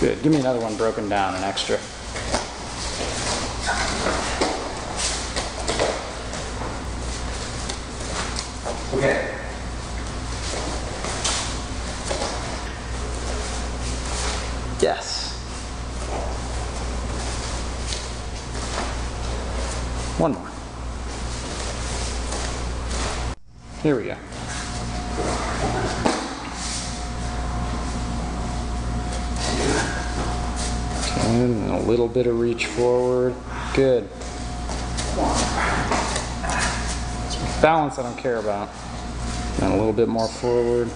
Good. Give me another one broken down, an extra. Okay. Yes. One more. Here we go. And a little bit of reach forward. Good. Balance I don't care about. And a little bit more forward.